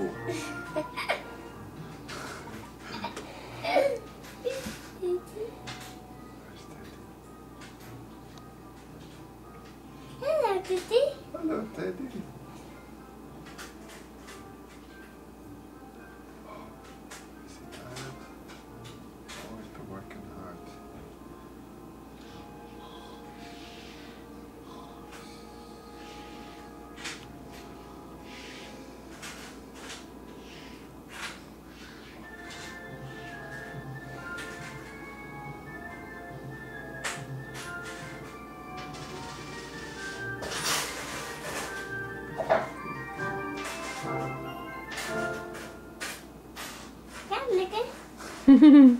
cool. Hello, Teddy. Hello, Teddy. 哼哼哼